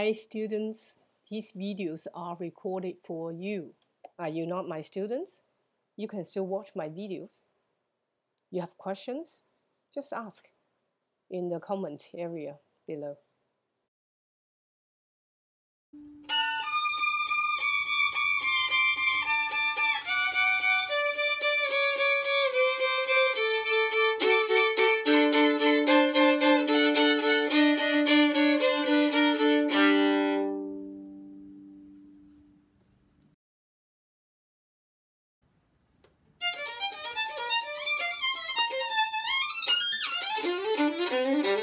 Hi students, these videos are recorded for you. Are you not my students? You can still watch my videos. You have questions? Just ask in the comment area below.